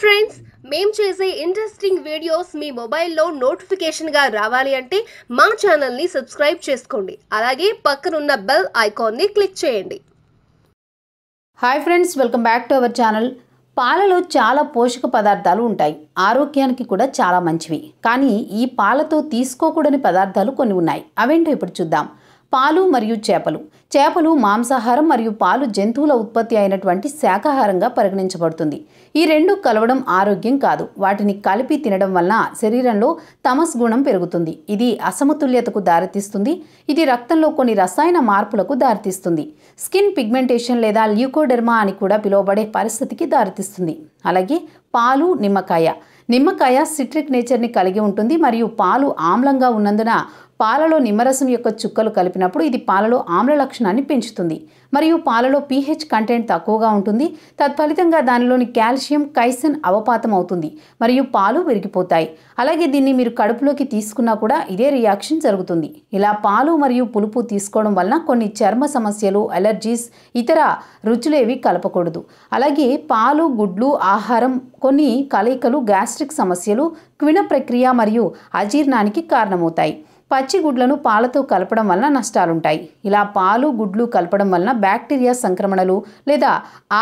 Friends మేము చేసే interesting videos మీ మొబైల్లో నోటిఫికేషన్గా రావాలి అంటే మా ఛానల్ని సబ్స్క్రైబ్ చేసుకోండి. అలాగే పక్కనున్న బెల్ ఐకాన్ని క్లిక్ చేయండి. Hi friends welcome back to our channel పాలలో చాలా పోషక పదార్థాలు ఉంటాయి. ఆరోగ్యానికి కూడా చాలా మంచివి. కానీ ఈ పాలతో తీసుకోకూడని పదార్థాలు కొన్ని ఉన్నాయి. అవేంటో ఇప్పుడు చూద్దాం. పాలు మరియు చేపలు. చేపలు మాంసాహారం మరియు పాలు జంతువుల ఉత్పత్తి అయినటువంటి శాకాహారంగా పరిగణించబడుతుంది. ఈ రెండు కలవడం ఆరోగ్యం కాదు. వాటిని కలిపి తినడం వలన శరీరంలో తమస్ గుణం పెరుగుతుంది. ఇది అసమతుల్యతకు దారితీస్తుంది. ఇది రక్తంలో కొన్ని రసాయన మార్పులకు దారితీస్తుంది. స్కిన్ పిగ్మెంటేషన్ లేదా ల్యూకోడెర్మా అని కూడా పిలువబడే పరిస్థితికి దారితీస్తుంది. అలాగే పాలు నిమ్మకాయ. నిమ్మకాయ సిట్రిక్ నేచర్ని కలిగి ఉంటుంది మరియు పాలు ఆమ్లంగా ఉన్నందున పాలలో నిమ్మరసం యొక్క చుక్కలు కలిపినప్పుడు ఇది పాలలో ఆమ్ల లక్షణాన్ని పెంచుతుంది. మరియు పాలలో పీహెచ్ కంటెంట్ తక్కువగా ఉంటుంది. తత్ఫలితంగా దానిలోని కాల్షియం కైసిన్ అవపాతం అవుతుంది. మరియు పాలు విరిగిపోతాయి. అలాగే దీన్ని మీరు కడుపులోకి తీసుకున్నా కూడా ఇదే రియాక్షన్ జరుగుతుంది. ఇలా పాలు మరియు పులుపు తీసుకోవడం వలన కొన్ని చర్మ సమస్యలు అలర్జీస్ ఇతర రుచులేవి కలపకూడదు. అలాగే పాలు గుడ్లు ఆహారం కొన్ని కలయికలు గ్యాస్ గ్యాస్ట్రిక్ సమస్యలు క్విణ ప్రక్రియ మరియు అజీర్ణానికి కారణమవుతాయి. పచ్చి గుడ్లను పాలతో కలపడం వలన నష్టాలుంటాయి. ఇలా పాలు గుడ్లు కలపడం వలన బ్యాక్టీరియా సంక్రమణలు లేదా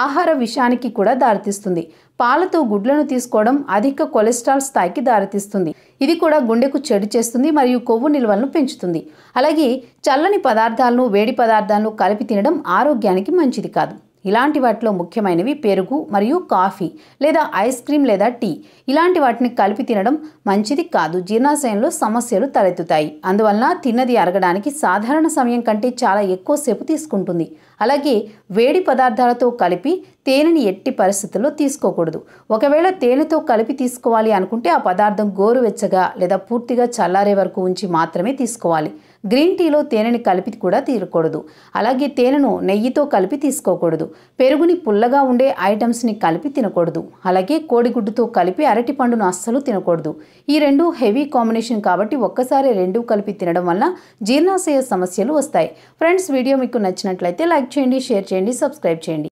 ఆహార విషానికి కూడా దారితీస్తుంది. పాలతో గుడ్లను తీసుకోవడం అధిక కొలెస్ట్రాల్ స్థాయికి దారితీస్తుంది. ఇది కూడా గుండెకు చెడు చేస్తుంది మరియు కొవ్వు నిల్వలను పెంచుతుంది. అలాగే చల్లని పదార్థాలను వేడి పదార్థాలను కలిపి తినడం ఆరోగ్యానికి మంచిది కాదు. ఇలాంటి వాటిలో ముఖ్యమైనవి పెరుగు మరియు కాఫీ లేదా ఐస్ క్రీమ్ లేదా టీ. ఇలాంటి వాటిని కలిపి తినడం మంచిది కాదు. జీర్ణాశయంలో సమస్యలు తలెత్తుతాయి. అందువలన తిన్నది అరగడానికి సాధారణ సమయం కంటే చాలా ఎక్కువసేపు తీసుకుంటుంది. అలాగే వేడి పదార్థాలతో కలిపి తేనెని ఎట్టి పరిస్థితుల్లో తీసుకోకూడదు. ఒకవేళ తేనెతో కలిపి తీసుకోవాలి అనుకుంటే ఆ పదార్థం గోరువెచ్చగా లేదా పూర్తిగా చల్లారే వరకు ఉంచి మాత్రమే తీసుకోవాలి. గ్రీన్ టీలో తేనెని కలిపి కూడా తీరకూడదు. అలాగే తేనెను నెయ్యితో కలిపి తీసుకోకూడదు. పెరుగుని పుల్లగా ఉండే ఐటమ్స్ని కలిపి తినకూడదు. అలాగే కోడిగుడ్డుతో కలిపి అరటి పండును అస్సలు తినకూడదు. ఈ రెండు హెవీ కాంబినేషన్ కాబట్టి ఒక్కసారి రెండు కలిపి తినడం వల్ల జీర్ణాశయ సమస్యలు వస్తాయి. ఫ్రెండ్స్ వీడియో మీకు నచ్చినట్లయితే లైక్ చేయండి షేర్ చేయండి సబ్స్క్రైబ్ చేయండి.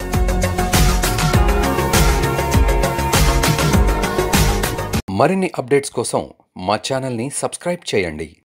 మరిన్ని అప్డేట్స్ కోసం మా ఛానల్ని సబ్స్క్రైబ్ చేయండి.